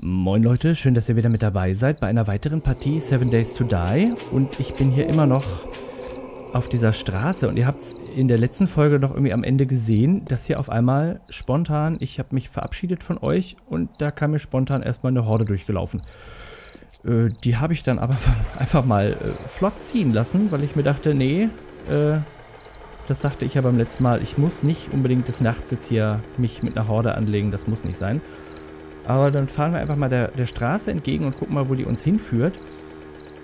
Moin Leute, schön, dass ihr wieder mit dabei seid bei einer weiteren Partie Seven Days to Die. Und ich bin hier immer noch auf dieser Straße und ihr habt es in der letzten Folge noch irgendwie am Ende gesehen, dass hier auf einmal spontan, ich habe mich verabschiedet von euch und da kam mir spontan erstmal eine Horde durchgelaufen. Äh, die habe ich dann aber einfach mal äh, flott ziehen lassen, weil ich mir dachte, nee, äh, das sagte ich ja beim letzten Mal, ich muss nicht unbedingt des Nachts jetzt hier mich mit einer Horde anlegen, das muss nicht sein. Aber dann fahren wir einfach mal der, der Straße entgegen und gucken mal, wo die uns hinführt.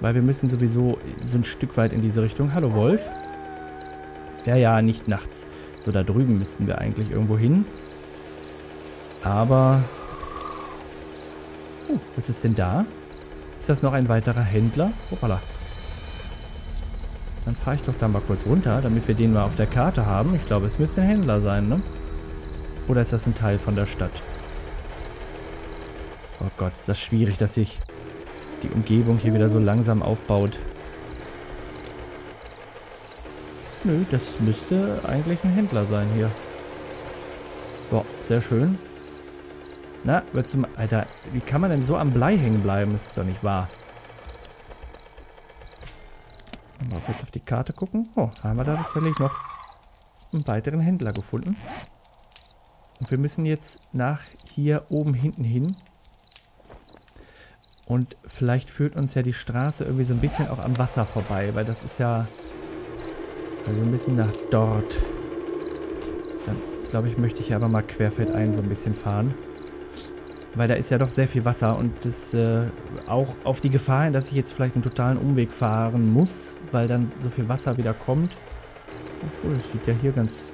Weil wir müssen sowieso so ein Stück weit in diese Richtung. Hallo Wolf. Ja, ja, nicht nachts. So, da drüben müssten wir eigentlich irgendwo hin. Aber... Oh, was ist denn da? Ist das noch ein weiterer Händler? Hoppala. Dann fahre ich doch da mal kurz runter, damit wir den mal auf der Karte haben. Ich glaube, es müsste ein Händler sein, ne? Oder ist das ein Teil von der Stadt? Oh Gott, ist das schwierig, dass sich die Umgebung hier wieder so langsam aufbaut. Nö, das müsste eigentlich ein Händler sein hier. Boah, sehr schön. Na, wird's mal... Alter, wie kann man denn so am Blei hängen bleiben? Das ist doch nicht wahr. Mal kurz auf die Karte gucken. Oh, haben wir da tatsächlich noch einen weiteren Händler gefunden. Und wir müssen jetzt nach hier oben hinten hin. Und vielleicht führt uns ja die Straße irgendwie so ein bisschen auch am Wasser vorbei, weil das ist ja... Also wir müssen nach dort. Dann, glaube ich, möchte ich aber mal querfeldein so ein bisschen fahren. Weil da ist ja doch sehr viel Wasser und das äh, auch auf die Gefahr hin, dass ich jetzt vielleicht einen totalen Umweg fahren muss, weil dann so viel Wasser wieder kommt. Obwohl, das sieht ja hier ganz...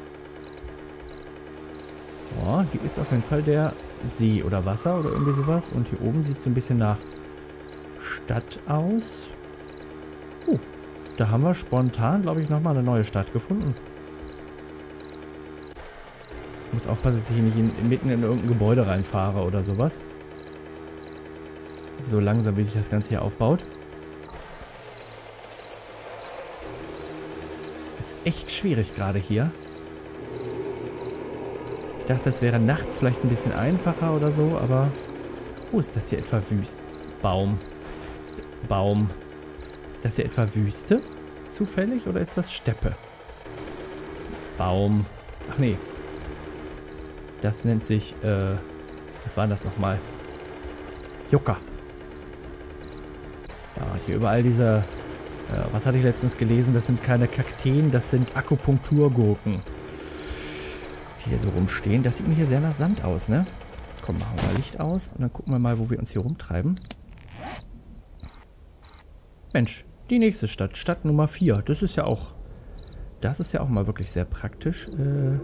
Oh, hier ist auf jeden Fall der See oder Wasser oder irgendwie sowas. Und hier oben sieht es so ein bisschen nach Stadt aus. Oh, da haben wir spontan, glaube ich, nochmal eine neue Stadt gefunden. Ich muss aufpassen, dass ich hier nicht in, mitten in irgendein Gebäude reinfahre oder sowas. So langsam, wie sich das Ganze hier aufbaut. Ist echt schwierig gerade hier. Ich dachte, es wäre nachts vielleicht ein bisschen einfacher oder so, aber... Wo ist das hier etwa Wüst? Baum. Baum. Ist das hier etwa Wüste? Zufällig? Oder ist das Steppe? Baum. Ach nee. Das nennt sich, äh... Was war das nochmal? Jucker. Ja, hier überall diese... Äh, was hatte ich letztens gelesen? Das sind keine Kakteen, das sind Akupunkturgurken. Die hier so rumstehen. Das sieht mir hier sehr nach Sand aus, ne? Komm, machen wir mal Licht aus und dann gucken wir mal, wo wir uns hier rumtreiben. Mensch, die nächste Stadt. Stadt Nummer 4. Das ist ja auch... Das ist ja auch mal wirklich sehr praktisch. Äh,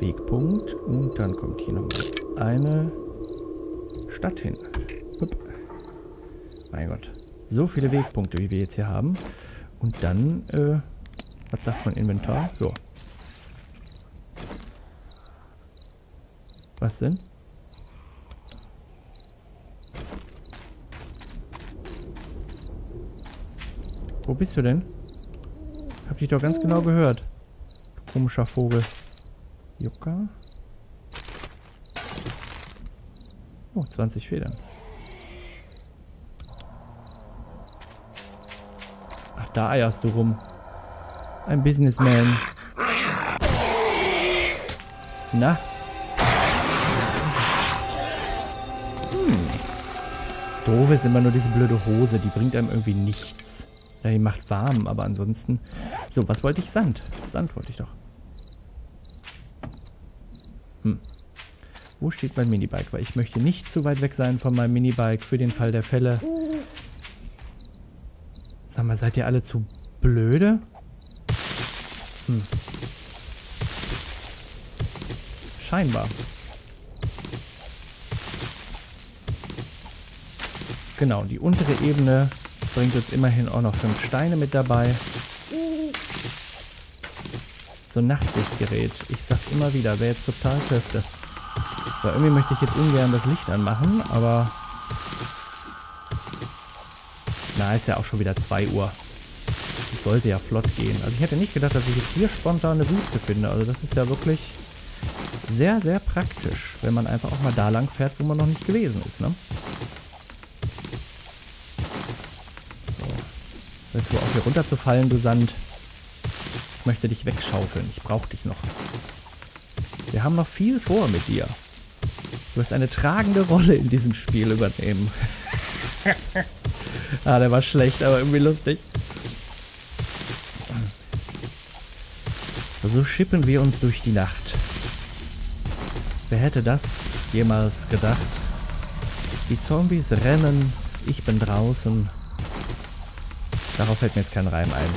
Wegpunkt. Und dann kommt hier nochmal eine Stadt hin. Hup. Mein Gott. So viele Wegpunkte, wie wir jetzt hier haben. Und dann, äh, was sagt mein Inventar? So. Was denn? Wo bist du denn? Hab dich doch ganz genau gehört. Du komischer Vogel. Jucka. Oh, 20 Federn. Ach, da eierst du rum. Ein Businessman. Na? Hm. Das Doofe ist immer nur diese blöde Hose. Die bringt einem irgendwie nichts. Ja, die macht warm, aber ansonsten... So, was wollte ich? Sand. Sand wollte ich doch. Hm. Wo steht mein Minibike? Weil ich möchte nicht zu weit weg sein von meinem Minibike für den Fall der Fälle. Sag mal, seid ihr alle zu blöde? Hm. Scheinbar. Genau, die untere Ebene bringt uns immerhin auch noch fünf Steine mit dabei. So ein Nachtsichtgerät. Ich sag's immer wieder, wäre jetzt total köfte. So, irgendwie möchte ich jetzt ungern das Licht anmachen, aber... Na, ist ja auch schon wieder 2 Uhr. Das sollte ja flott gehen. Also ich hätte nicht gedacht, dass ich jetzt hier spontan eine Wüste finde. Also das ist ja wirklich sehr, sehr praktisch, wenn man einfach auch mal da lang fährt, wo man noch nicht gewesen ist, ne? Hörst du auf, hier runterzufallen, du Sand? Ich möchte dich wegschaufeln. Ich brauche dich noch. Wir haben noch viel vor mit dir. Du wirst eine tragende Rolle in diesem Spiel übernehmen. ah, der war schlecht, aber irgendwie lustig. So schippen wir uns durch die Nacht. Wer hätte das jemals gedacht? Die Zombies rennen, ich bin draußen. Darauf fällt mir jetzt kein Reim ein.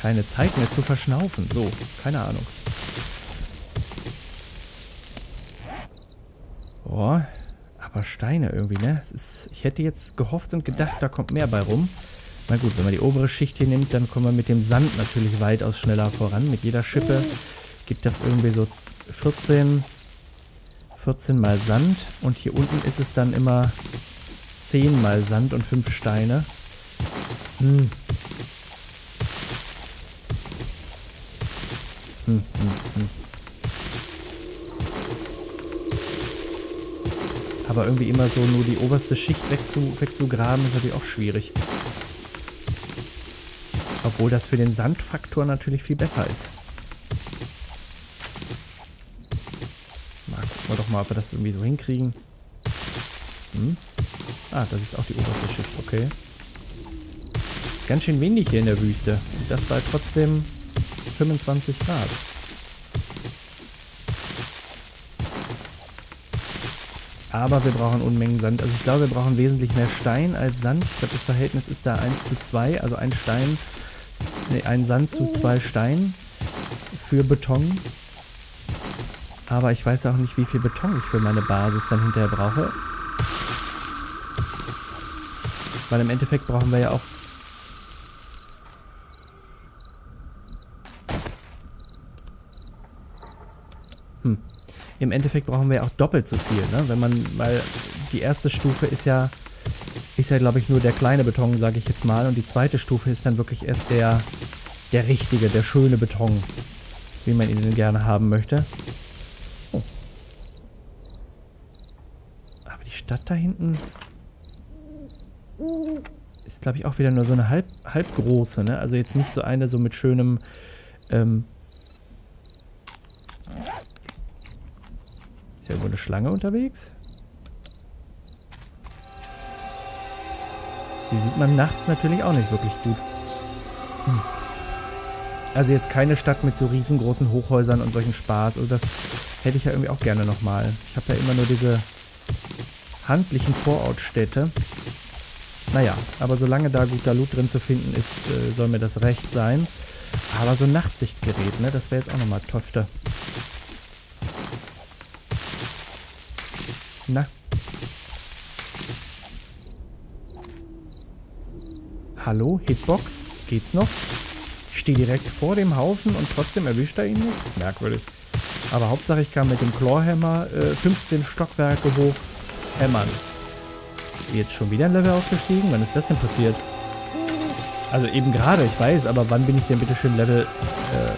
Keine Zeit mehr zu verschnaufen. So, keine Ahnung. Boah, aber Steine irgendwie, ne? Ist, ich hätte jetzt gehofft und gedacht, da kommt mehr bei rum. Na gut, wenn man die obere Schicht hier nimmt, dann kommen wir mit dem Sand natürlich weitaus schneller voran. Mit jeder Schippe gibt das irgendwie so 14, 14 mal Sand. Und hier unten ist es dann immer 10 mal Sand und 5 Steine. Hm. Hm, hm, hm. Aber irgendwie immer so nur die oberste Schicht wegzu, wegzugraben, ist natürlich auch schwierig. Obwohl das für den Sandfaktor natürlich viel besser ist. Mal gucken wir doch mal, ob wir das irgendwie so hinkriegen. Hm? Ah, das ist auch die oberste Schicht, okay. Ganz schön wenig hier in der Wüste. Und das bei trotzdem 25 Grad. Aber wir brauchen Unmengen Sand. Also ich glaube, wir brauchen wesentlich mehr Stein als Sand. Ich glaube, das Verhältnis ist da 1 zu 2. Also ein Stein Nee, ein Sand zu zwei Steinen für Beton. Aber ich weiß auch nicht, wie viel Beton ich für meine Basis dann hinterher brauche. Weil im Endeffekt brauchen wir ja auch... Hm. Im Endeffekt brauchen wir ja auch doppelt so viel, ne? Wenn man, weil die erste Stufe ist ja ist ja, glaube ich, nur der kleine Beton, sage ich jetzt mal. Und die zweite Stufe ist dann wirklich erst der, der richtige, der schöne Beton, wie man ihn denn gerne haben möchte. Oh. Aber die Stadt da hinten ist, glaube ich, auch wieder nur so eine halb, halbgroße, ne? Also jetzt nicht so eine so mit schönem... Ähm ist ja irgendwo eine Schlange unterwegs? Die sieht man nachts natürlich auch nicht wirklich gut. Hm. Also jetzt keine Stadt mit so riesengroßen Hochhäusern und solchen Spaß. Also das hätte ich ja irgendwie auch gerne nochmal. Ich habe ja immer nur diese handlichen Vorortstädte. Naja, aber solange da guter Loot drin zu finden ist, äh, soll mir das recht sein. Aber so ein Nachtsichtgerät, ne, das wäre jetzt auch nochmal Töfte. Na, Hallo, Hitbox? Geht's noch? Ich stehe direkt vor dem Haufen und trotzdem erwischt er ihn nicht? Merkwürdig. Aber Hauptsache ich kann mit dem Clawhammer äh, 15 Stockwerke hoch hämmern. Jetzt schon wieder ein Level aufgestiegen? Wann ist das denn passiert? Also eben gerade, ich weiß, aber wann bin ich denn bitte schön Level... Äh,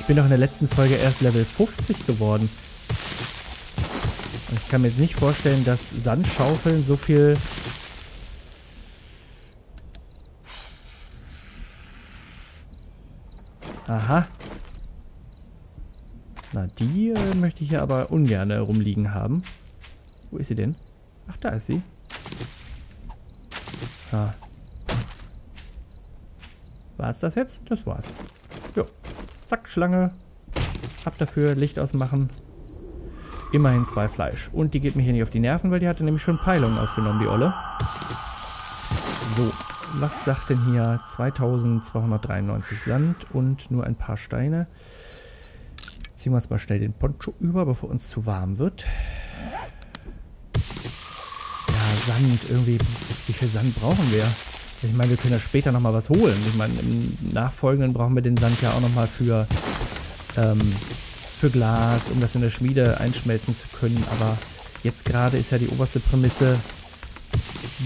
ich bin doch in der letzten Folge erst Level 50 geworden. Und ich kann mir jetzt nicht vorstellen, dass Sandschaufeln so viel Aha. Na, die äh, möchte ich hier aber ungern rumliegen haben. Wo ist sie denn? Ach, da ist sie. War es das jetzt? Das war's. Jo. Zack, Schlange. Hab dafür Licht ausmachen. Immerhin zwei Fleisch. Und die geht mir hier nicht auf die Nerven, weil die hatte nämlich schon Peilungen aufgenommen, die Olle. So, was sagt denn hier 2293 Sand und nur ein paar Steine. Ziehen wir uns mal schnell den Poncho über, bevor uns zu warm wird. Ja, Sand, irgendwie, wie viel Sand brauchen wir? Ich meine, wir können ja später nochmal was holen. Ich meine, im Nachfolgenden brauchen wir den Sand ja auch nochmal für, ähm, für Glas, um das in der Schmiede einschmelzen zu können. Aber jetzt gerade ist ja die oberste Prämisse,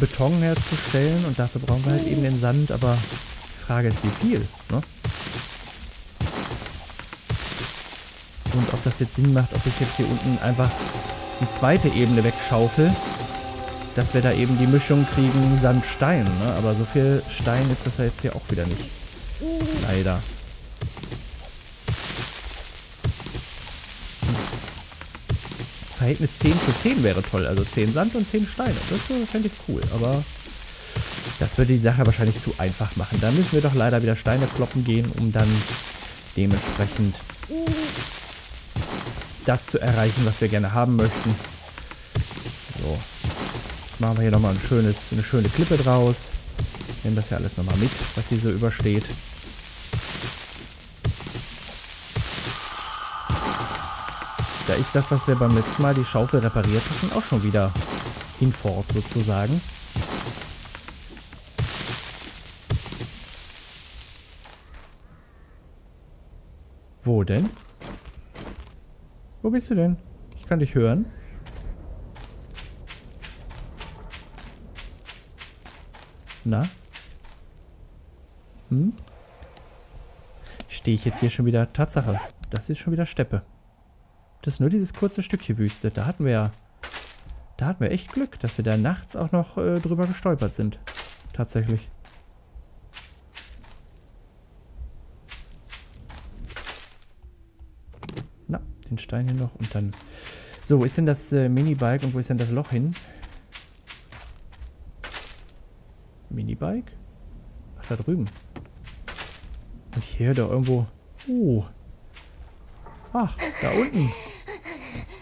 Beton herzustellen und dafür brauchen wir halt eben den Sand, aber die Frage ist, wie viel, ne? Und ob das jetzt Sinn macht, ob ich jetzt hier unten einfach die zweite Ebene wegschaufel dass wir da eben die Mischung kriegen Sand-Stein. Ne? Aber so viel Stein ist das ja jetzt hier auch wieder nicht. Leider. Verhältnis 10 zu 10 wäre toll. Also 10 Sand und 10 Steine. Das fände ich cool. Aber das würde die Sache wahrscheinlich zu einfach machen. Da müssen wir doch leider wieder Steine kloppen gehen, um dann dementsprechend das zu erreichen, was wir gerne haben möchten. Machen wir hier nochmal ein schönes, eine schöne Klippe draus. Nehmen das ja alles nochmal mit, was hier so übersteht. Da ist das, was wir beim letzten Mal die Schaufel repariert hatten, auch schon wieder hinfort sozusagen. Wo denn? Wo bist du denn? Ich kann dich hören. Na? Hm? Stehe ich jetzt hier schon wieder? Tatsache, das ist schon wieder Steppe. Das ist nur dieses kurze Stückchen Wüste. Da hatten wir ja... Da hatten wir echt Glück, dass wir da nachts auch noch äh, drüber gestolpert sind. Tatsächlich. den Stein hier noch und dann... So, wo ist denn das äh, Minibike und wo ist denn das Loch hin? Minibike? Ach, da drüben. Und hier da irgendwo... Oh. Ach, da unten.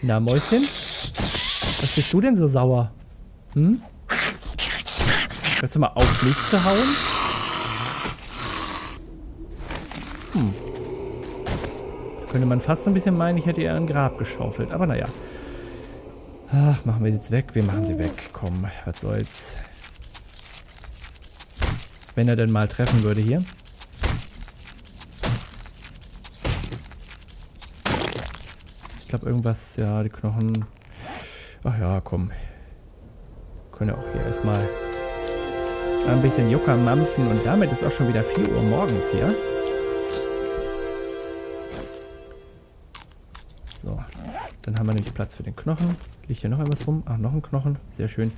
Na, Mäuschen? Was bist du denn so sauer? Hm? Hörst du mal auf, mich zu hauen? Hm. Könnte man fast so ein bisschen meinen, ich hätte ihr ein Grab geschaufelt. Aber naja. Ach, machen wir sie jetzt weg. Wir machen sie weg. Komm, was soll's. Wenn er denn mal treffen würde hier. Ich glaube irgendwas, ja, die Knochen. Ach ja, komm. Können ja auch hier erstmal ein bisschen Jucker mampfen. Und damit ist auch schon wieder 4 Uhr morgens hier. Dann haben wir nämlich Platz für den Knochen. Liegt hier noch etwas rum? Ach, noch ein Knochen. Sehr schön.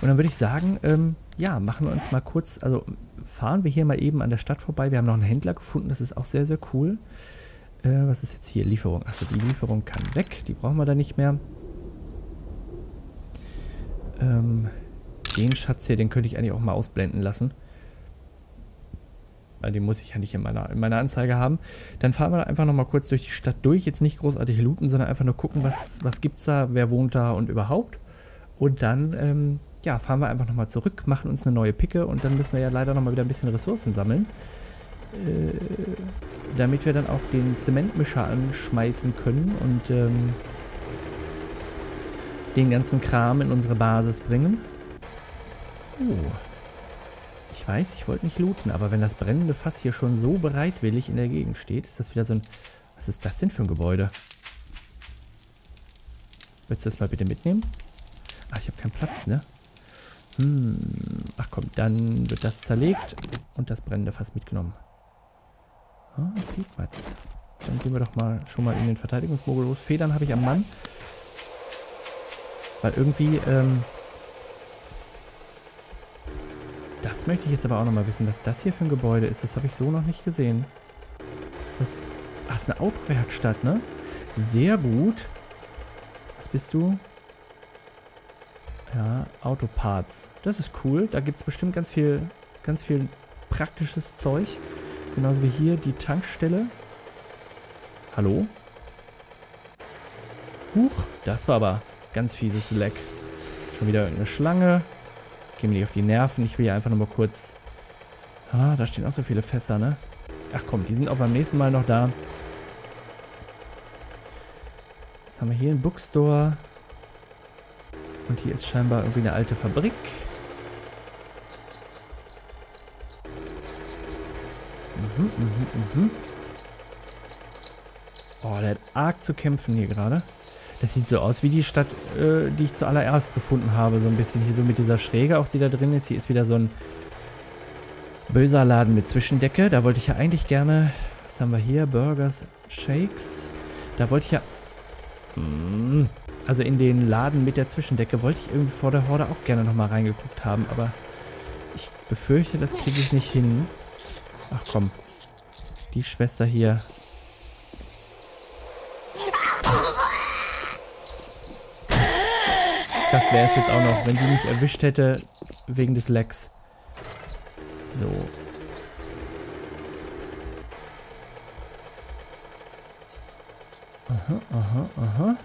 Und dann würde ich sagen, ähm, ja, machen wir uns mal kurz, also fahren wir hier mal eben an der Stadt vorbei. Wir haben noch einen Händler gefunden, das ist auch sehr, sehr cool. Äh, was ist jetzt hier? Lieferung. Achso, die Lieferung kann weg. Die brauchen wir da nicht mehr. Ähm, den Schatz hier, den könnte ich eigentlich auch mal ausblenden lassen weil den muss ich ja nicht in meiner, in meiner Anzeige haben. Dann fahren wir einfach nochmal kurz durch die Stadt durch. Jetzt nicht großartig looten, sondern einfach nur gucken, was, was es da, wer wohnt da und überhaupt. Und dann, ähm, ja, fahren wir einfach nochmal zurück, machen uns eine neue Picke und dann müssen wir ja leider nochmal wieder ein bisschen Ressourcen sammeln. Äh, damit wir dann auch den Zementmischer anschmeißen können und ähm, den ganzen Kram in unsere Basis bringen. Oh. Ich weiß, ich wollte nicht looten, aber wenn das brennende Fass hier schon so bereitwillig in der Gegend steht, ist das wieder so ein... Was ist das denn für ein Gebäude? Willst du das mal bitte mitnehmen? Ach, ich habe keinen Platz, ne? Hm. Ach komm, dann wird das zerlegt und das brennende Fass mitgenommen. Ah, Piepmatz. Dann gehen wir doch mal schon mal in den Verteidigungsmodus. Federn habe ich am Mann. Weil irgendwie, ähm, Das möchte ich jetzt aber auch nochmal wissen, was das hier für ein Gebäude ist. Das habe ich so noch nicht gesehen. Ist das... Ach, ist eine Autowerkstatt, ne? Sehr gut. Was bist du? Ja, Autoparts. Das ist cool. Da gibt es bestimmt ganz viel, ganz viel praktisches Zeug. Genauso wie hier die Tankstelle. Hallo? Huch, das war aber ganz fieses Leck. Schon wieder eine Schlange. Geh mir nicht auf die Nerven. Ich will ja einfach nur mal kurz... Ah, da stehen auch so viele Fässer, ne? Ach komm, die sind auch beim nächsten Mal noch da. Was haben wir hier? Ein Bookstore. Und hier ist scheinbar irgendwie eine alte Fabrik. Mhm, mhm, mhm. Oh, der hat arg zu kämpfen hier gerade. Das sieht so aus wie die Stadt, äh, die ich zuallererst gefunden habe. So ein bisschen hier so mit dieser Schräge auch, die da drin ist. Hier ist wieder so ein böser Laden mit Zwischendecke. Da wollte ich ja eigentlich gerne... Was haben wir hier? Burgers, Shakes. Da wollte ich ja... Mh, hm, Also in den Laden mit der Zwischendecke wollte ich irgendwie vor der Horde auch gerne nochmal reingeguckt haben, aber ich befürchte, das kriege ich nicht hin. Ach komm. Die Schwester hier. Das wäre es jetzt auch noch, wenn die mich erwischt hätte wegen des Lecks. So. Aha, aha, aha.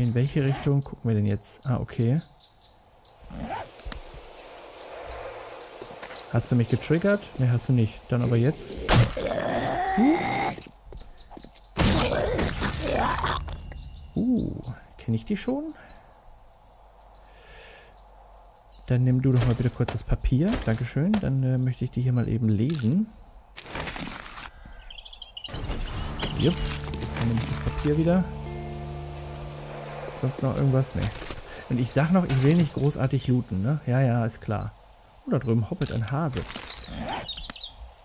In welche Richtung gucken wir denn jetzt? Ah, okay. Hast du mich getriggert? Ne, hast du nicht. Dann aber jetzt. Uh, kenne ich die schon? Dann nimm du doch mal bitte kurz das Papier. Dankeschön. Dann äh, möchte ich die hier mal eben lesen. Jupp. Dann nehme ich das Papier wieder. Sonst noch irgendwas? Nee. Und ich sag noch, ich will nicht großartig looten, ne? Ja, ja, ist klar. Oh, da drüben hoppelt ein Hase.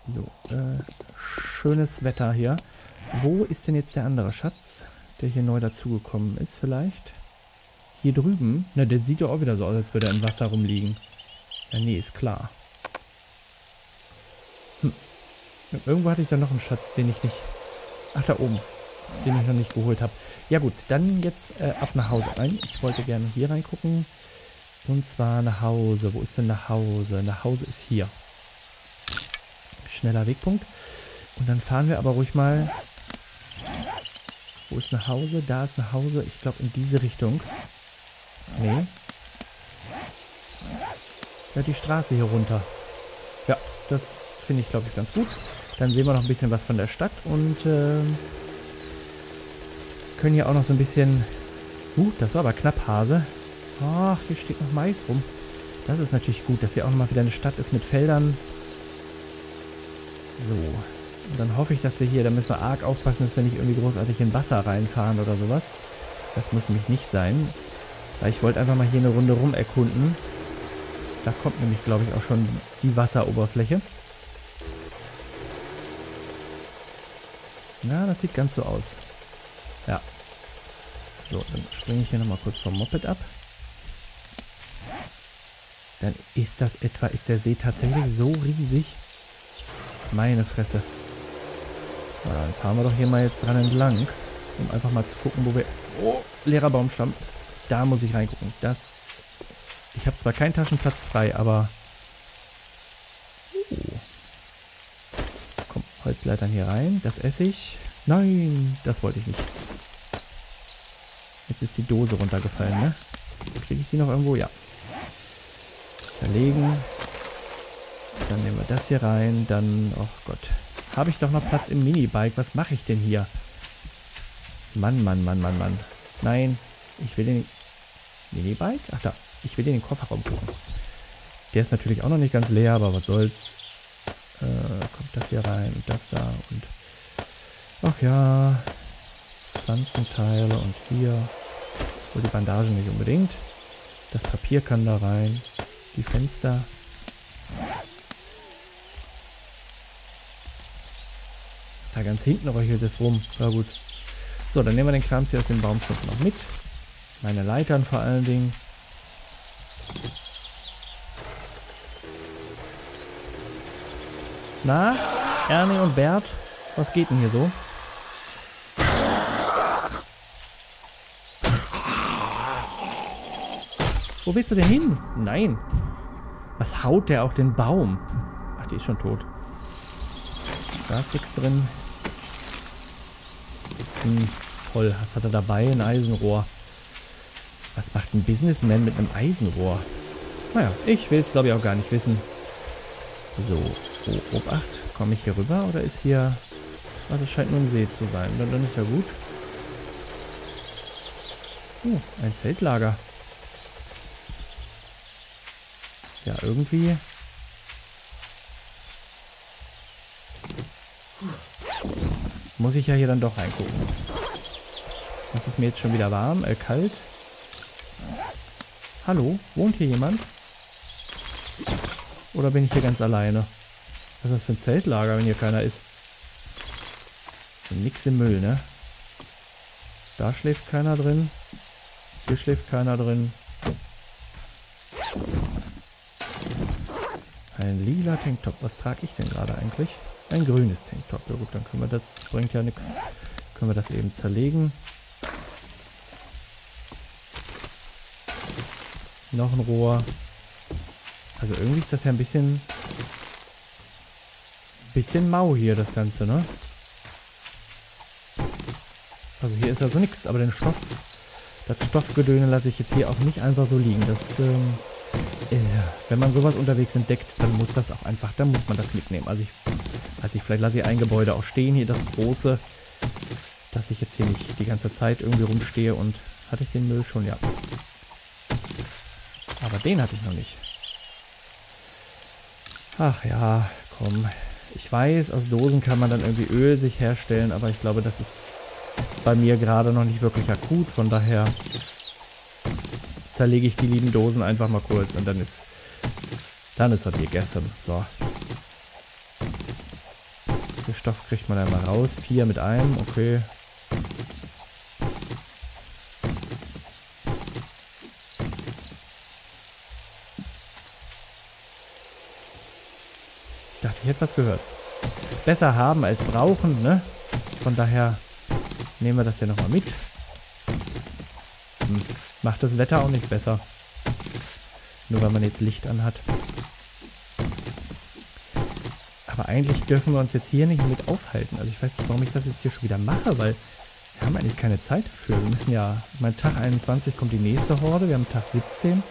So, äh, schönes Wetter hier. Wo ist denn jetzt der andere Schatz, der hier neu dazugekommen ist vielleicht? Hier drüben? Na, der sieht doch auch wieder so aus, als würde er im Wasser rumliegen. Ja, nee, ist klar. Hm. Irgendwo hatte ich da noch einen Schatz, den ich nicht... Ach, da oben. Den ich noch nicht geholt habe. Ja gut, dann jetzt äh, ab nach Hause rein. Ich wollte gerne hier reingucken. Und zwar nach Hause. Wo ist denn nach Hause? Nach Hause ist hier. Schneller Wegpunkt. Und dann fahren wir aber ruhig mal... Wo ist nach Hause? Da ist nach Hause. Ich glaube in diese Richtung. Nee. Ja, die Straße hier runter. Ja, das finde ich, glaube ich, ganz gut. Dann sehen wir noch ein bisschen was von der Stadt und äh, können hier auch noch so ein bisschen... Uh, das war aber knapp, Hase. Ach, hier steht noch Mais rum. Das ist natürlich gut, dass hier auch nochmal wieder eine Stadt ist mit Feldern. So. Und dann hoffe ich, dass wir hier, da müssen wir arg aufpassen, dass wir nicht irgendwie großartig in Wasser reinfahren oder sowas. Das muss nämlich nicht sein. Weil ich wollte einfach mal hier eine Runde rum erkunden. Da kommt nämlich, glaube ich, auch schon die Wasseroberfläche. Na, das sieht ganz so aus. So, dann springe ich hier nochmal kurz vom Moped ab. Dann ist das etwa, ist der See tatsächlich so riesig? Meine Fresse. Na, dann fahren wir doch hier mal jetzt dran entlang, um einfach mal zu gucken, wo wir... Oh, leerer Baumstamm. Da muss ich reingucken. Das... Ich habe zwar keinen Taschenplatz frei, aber... Oh. Komm, Holzleitern hier rein. Das esse ich. Nein, das wollte ich nicht. Jetzt ist die Dose runtergefallen, ne? Kriege ich sie noch irgendwo? Ja. Zerlegen. Dann nehmen wir das hier rein. Dann, oh Gott. Habe ich doch noch Platz im Minibike? Was mache ich denn hier? Mann, Mann, Mann, Mann, Mann. Nein, ich will den... Minibike? Ach da. Ich will den Kofferraum gucken. Der ist natürlich auch noch nicht ganz leer, aber was soll's. Äh, kommt das hier rein und das da und... Ach ja, Pflanzenteile und hier. Wohl die Bandagen nicht unbedingt. Das Papier kann da rein. Die Fenster. Da ganz hinten röchelt es rum. Na gut. So, dann nehmen wir den Krams hier aus dem Baumstumpf noch mit. Meine Leitern vor allen Dingen. Na, Ernie und Bert, was geht denn hier so? Wo willst du denn hin? Nein. Was haut der auch den Baum? Ach, die ist schon tot. Da ist nichts drin. Hm, toll. Was hat er dabei? Ein Eisenrohr. Was macht ein Businessman mit einem Eisenrohr? Naja, ich will es glaube ich auch gar nicht wissen. So, Obacht. Komme ich hier rüber oder ist hier... Ah, das scheint nur ein See zu sein. Dann, dann ist ja gut. Oh, ein Zeltlager. Ja, irgendwie... Muss ich ja hier dann doch reingucken. Was ist mir jetzt schon wieder warm? Äh, kalt? Hallo? Wohnt hier jemand? Oder bin ich hier ganz alleine? Was ist das für ein Zeltlager, wenn hier keiner ist? Nix im Müll, ne? Da schläft keiner drin. Hier schläft keiner drin. Ein lila Tanktop. Was trage ich denn gerade eigentlich? Ein grünes Tanktop. Ja gut, dann können wir das, bringt ja nichts. Können wir das eben zerlegen. Noch ein Rohr. Also irgendwie ist das ja ein bisschen... Bisschen mau hier, das Ganze, ne? Also hier ist also nichts, aber den Stoff... Das Stoffgedöne lasse ich jetzt hier auch nicht einfach so liegen. Das, ähm, äh, wenn man sowas unterwegs entdeckt, dann muss das auch einfach, dann muss man das mitnehmen. Also ich weiß ich, vielleicht lasse ich ein Gebäude auch stehen, hier das große, dass ich jetzt hier nicht die ganze Zeit irgendwie rumstehe und hatte ich den Müll schon? Ja. Aber den hatte ich noch nicht. Ach ja, komm. Ich weiß, aus Dosen kann man dann irgendwie Öl sich herstellen, aber ich glaube, das ist bei mir gerade noch nicht wirklich akut. Von daher zerlege ich die lieben Dosen einfach mal kurz und dann ist dann ist er gegessen. So. Den Stoff kriegt man einmal raus. Vier mit einem, okay. dachte, ich hätte was gehört. Besser haben als brauchen, ne? Von daher nehmen wir das hier nochmal mit. Hm. Macht das Wetter auch nicht besser. Nur weil man jetzt Licht anhat. Aber eigentlich dürfen wir uns jetzt hier nicht mit aufhalten. Also ich weiß nicht, warum ich das jetzt hier schon wieder mache, weil wir haben eigentlich keine Zeit dafür. Wir müssen ja, mein Tag 21 kommt die nächste Horde, wir haben Tag 17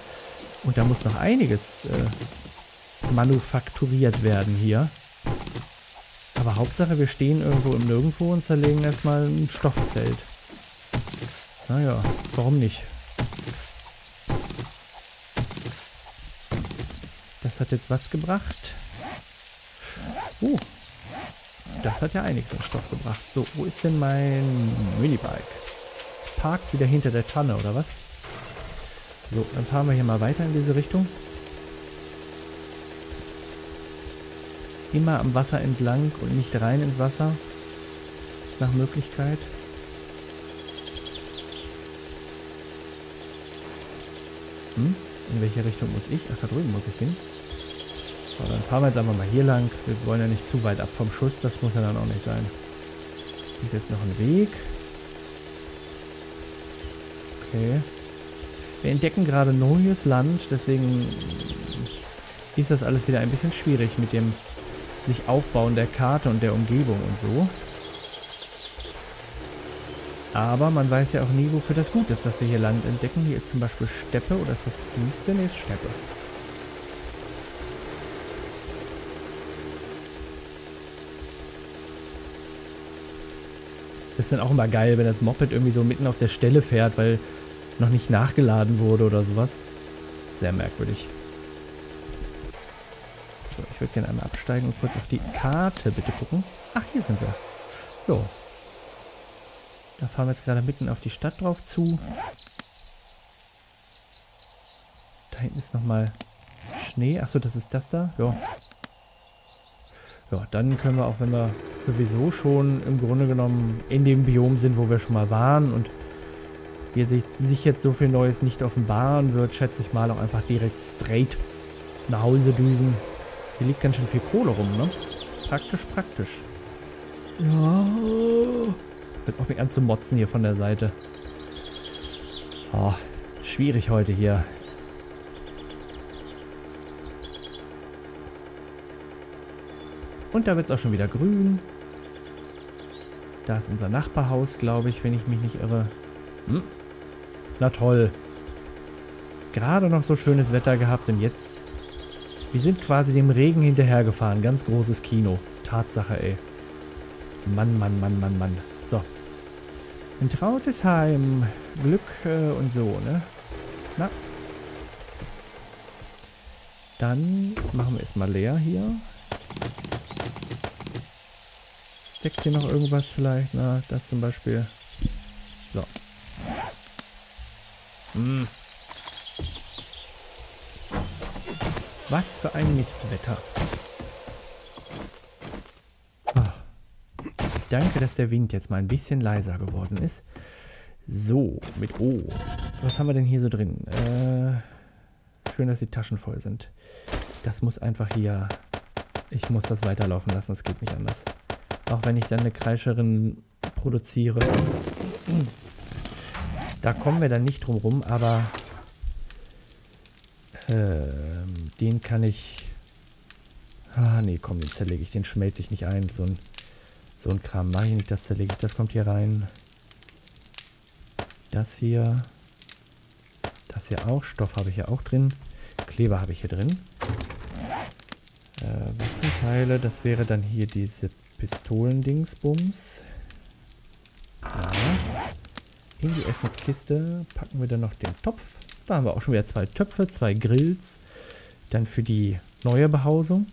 und da muss noch einiges äh, manufakturiert werden hier. Aber Hauptsache, wir stehen irgendwo im Nirgendwo und zerlegen erstmal ein Stoffzelt. Naja, warum nicht? Das hat jetzt was gebracht. Oh, das hat ja einiges an Stoff gebracht. So, wo ist denn mein Minibike? Parkt wieder hinter der Tanne, oder was? So, dann fahren wir hier mal weiter in diese Richtung. Immer am Wasser entlang und nicht rein ins Wasser. Nach Möglichkeit. Hm? In welche Richtung muss ich? Ach, da drüben muss ich hin. So, dann fahren wir jetzt einfach mal hier lang. Wir wollen ja nicht zu weit ab vom Schuss. Das muss ja dann auch nicht sein. Hier ist jetzt noch ein Weg. Okay. Wir entdecken gerade neues Land. Deswegen ist das alles wieder ein bisschen schwierig mit dem sich aufbauen der Karte und der Umgebung und so. Aber man weiß ja auch nie, wofür das gut ist, dass wir hier Land entdecken. Hier ist zum Beispiel Steppe oder ist das Wüste? Ne, ist Steppe. Das ist dann auch immer geil, wenn das Moped irgendwie so mitten auf der Stelle fährt, weil noch nicht nachgeladen wurde oder sowas. Sehr merkwürdig. So, ich würde gerne einmal absteigen und kurz auf die Karte bitte gucken. Ach, hier sind wir. Jo. Da fahren wir jetzt gerade mitten auf die Stadt drauf zu. Da hinten ist nochmal Schnee. Achso, das ist das da. Ja. Ja, dann können wir auch, wenn wir sowieso schon im Grunde genommen in dem Biom sind, wo wir schon mal waren und hier sich, sich jetzt so viel Neues nicht offenbaren wird, schätze ich mal auch einfach direkt straight nach Hause düsen. Hier liegt ganz schön viel Kohle rum, ne? Praktisch, praktisch. Ja. Hört auf mich an zu motzen hier von der Seite. Oh, schwierig heute hier. Und da wird es auch schon wieder grün. Da ist unser Nachbarhaus, glaube ich, wenn ich mich nicht irre. Hm? Na toll. Gerade noch so schönes Wetter gehabt und jetzt wir sind quasi dem Regen hinterhergefahren. Ganz großes Kino. Tatsache, ey. Mann, Mann, Mann, Mann, Mann. So. Ein trautes Heim. Glück äh, und so, ne? Na. Dann machen wir erstmal leer hier. Steckt hier noch irgendwas vielleicht? Na, das zum Beispiel. So. Hm. Was für ein Mistwetter. Oh. Danke, dass der Wind jetzt mal ein bisschen leiser geworden ist. So, mit O. Was haben wir denn hier so drin? Äh, schön, dass die Taschen voll sind. Das muss einfach hier... Ich muss das weiterlaufen lassen, es geht nicht anders. Auch wenn ich dann eine Kreischerin produziere. Da kommen wir dann nicht drum rum, aber ähm, den kann ich... Ah, nee, komm, den zerlege ich. Den schmelze ich nicht ein. So ein, so ein Kram mache ich nicht. Das zerlege ich. Das kommt hier rein. Das hier. Das hier auch. Stoff habe ich hier auch drin. Kleber habe ich hier drin. Äh, Waffenteile. Das wäre dann hier diese Pistolendingsbums. Ja. In die Essenskiste packen wir dann noch den Topf. Da haben wir auch schon wieder zwei Töpfe, zwei Grills. Dann für die neue Behausung.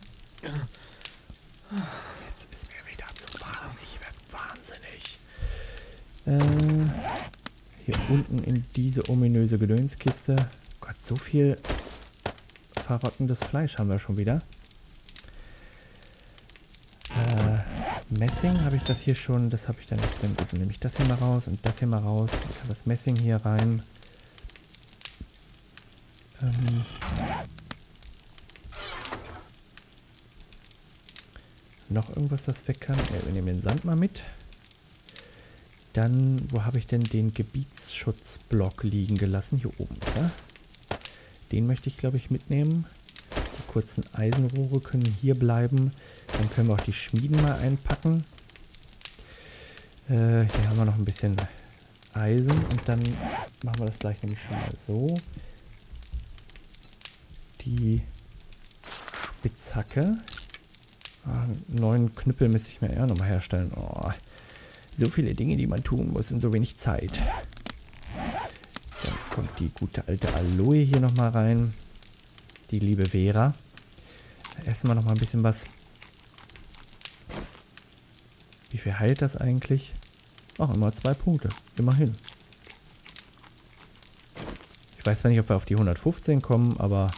Jetzt ist mir wieder zu warm. Ich werde wahnsinnig. Äh, hier unten in diese ominöse Gedönskiste. Gott, so viel verrottendes Fleisch haben wir schon wieder. Äh, Messing habe ich das hier schon. Das habe ich da nicht drin. Gut, dann nehme ich das hier mal raus und das hier mal raus. Dann kann das Messing hier rein. Ähm noch irgendwas, das weg kann? Ja, wir nehmen den Sand mal mit. Dann, wo habe ich denn den Gebietsschutzblock liegen gelassen? Hier oben ist er. Den möchte ich, glaube ich, mitnehmen. Kurzen Eisenrohre können hier bleiben. Dann können wir auch die Schmieden mal einpacken. Äh, hier haben wir noch ein bisschen Eisen. Und dann machen wir das gleich nämlich schon mal so die Spitzhacke. Ah, neuen Knüppel müsste ich mir eher nochmal herstellen. Oh, so viele Dinge, die man tun muss in so wenig Zeit. Dann kommt die gute alte Aloe hier nochmal rein. Die liebe Vera. Essen wir nochmal ein bisschen was. Wie viel heilt das eigentlich? Auch immer zwei Punkte. Immerhin. Ich weiß zwar nicht, ob wir auf die 115 kommen, aber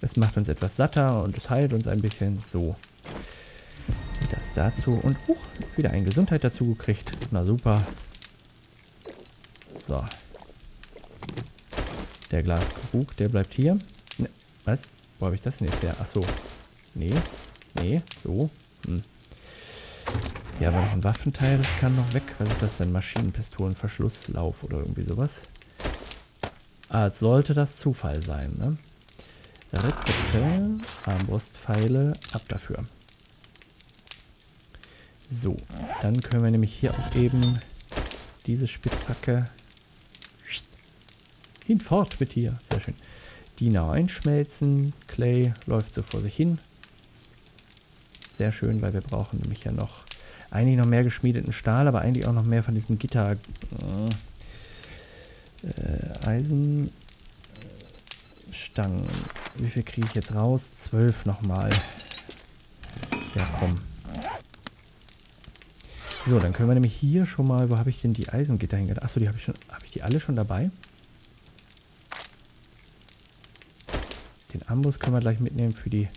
Es macht uns etwas satter und es heilt uns ein bisschen. So. Das dazu. Und huch, wieder ein Gesundheit dazu gekriegt. Na super. So. Der Glaskrug, der bleibt hier. Ne, was? Wo habe ich das denn jetzt her? Ach so. Nee. Nee. So. Hm. Haben wir noch ein Waffenteil. Das kann noch weg. Was ist das denn? Maschinenpistolen, Verschlusslauf oder irgendwie sowas. Ah, sollte das Zufall sein, ne? Rezepte, Armbrustpfeile, ab dafür. So, dann können wir nämlich hier auch eben diese Spitzhacke hinfort mit hier. Sehr schön. Diener einschmelzen. Clay läuft so vor sich hin. Sehr schön, weil wir brauchen nämlich ja noch eigentlich noch mehr geschmiedeten Stahl, aber eigentlich auch noch mehr von diesem Gitter. Äh, Eisen Stangen. Wie viel kriege ich jetzt raus? Zwölf nochmal. Ja, komm. So, dann können wir nämlich hier schon mal... Wo habe ich denn die Eisengitter hingedacht? Achso, die habe ich schon... Habe ich die alle schon dabei? Amboss können wir gleich mitnehmen für die...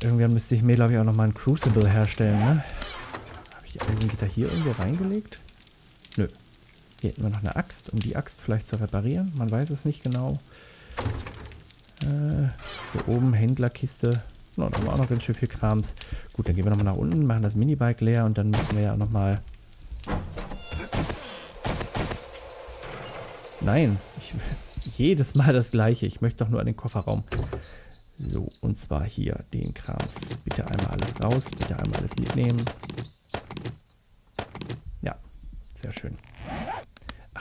Irgendwann müsste ich mir, glaube ich, auch nochmal ein Crucible herstellen, ne? Habe ich die Eisengitter hier irgendwo reingelegt? Nö. Hier hätten wir noch eine Axt, um die Axt vielleicht zu reparieren. Man weiß es nicht genau. Äh, hier oben Händlerkiste. No, da haben wir auch noch ganz schön viel Krams. Gut, dann gehen wir nochmal nach unten, machen das Minibike leer und dann müssen wir ja auch nochmal... Nein, ich, jedes Mal das gleiche. Ich möchte doch nur an den Kofferraum. So, und zwar hier den Krams. Bitte einmal alles raus, bitte einmal alles mitnehmen. Ja, sehr schön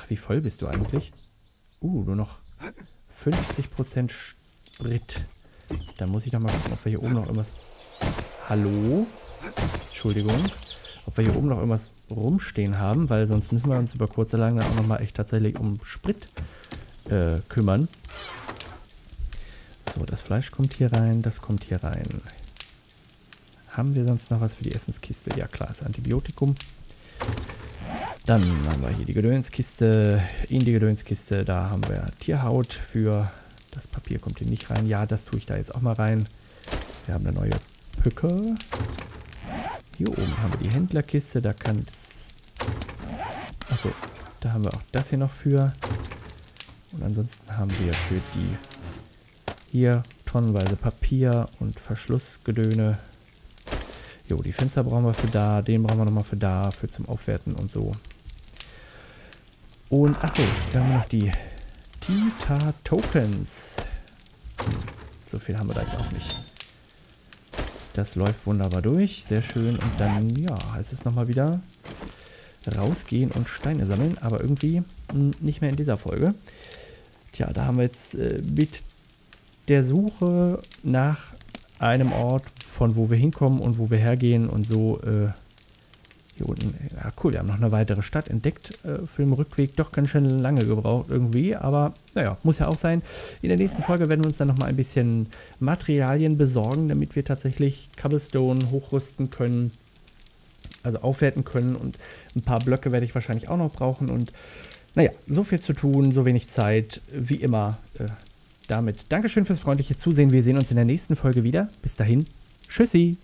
wie voll bist du eigentlich? Uh, nur noch 50% Sprit. Dann muss ich doch mal gucken, ob wir hier oben noch irgendwas... Hallo? Entschuldigung. Ob wir hier oben noch irgendwas rumstehen haben, weil sonst müssen wir uns über kurz oder auch nochmal echt tatsächlich um Sprit äh, kümmern. So, das Fleisch kommt hier rein, das kommt hier rein. Haben wir sonst noch was für die Essenskiste? Ja klar, das Antibiotikum. Dann haben wir hier die Gedönskiste. In die Gedönskiste, da haben wir Tierhaut für... Das Papier kommt hier nicht rein. Ja, das tue ich da jetzt auch mal rein. Wir haben eine neue Pücke. Hier oben haben wir die Händlerkiste, da kann das... Achso, da haben wir auch das hier noch für. Und ansonsten haben wir für die hier tonnenweise Papier und Verschlussgedöne. Jo, die Fenster brauchen wir für da, den brauchen wir nochmal für da, für zum Aufwerten und so. Und, achso, da haben wir noch die Tita Tokens. So viel haben wir da jetzt auch nicht. Das läuft wunderbar durch, sehr schön. Und dann, ja, heißt es nochmal wieder rausgehen und Steine sammeln, aber irgendwie mh, hm, nicht mehr in dieser Folge. Tja, da haben wir jetzt äh, mit der Suche nach einem Ort, von wo wir hinkommen und wo wir hergehen und so äh, hier unten, ja cool, wir haben noch eine weitere Stadt entdeckt, äh, für den Rückweg doch ganz schön lange gebraucht irgendwie, aber naja, muss ja auch sein. In der nächsten Folge werden wir uns dann nochmal ein bisschen Materialien besorgen, damit wir tatsächlich Cobblestone hochrüsten können, also aufwerten können und ein paar Blöcke werde ich wahrscheinlich auch noch brauchen und naja, so viel zu tun, so wenig Zeit, wie immer. Äh, damit Dankeschön fürs freundliche Zusehen. Wir sehen uns in der nächsten Folge wieder. Bis dahin, tschüssi.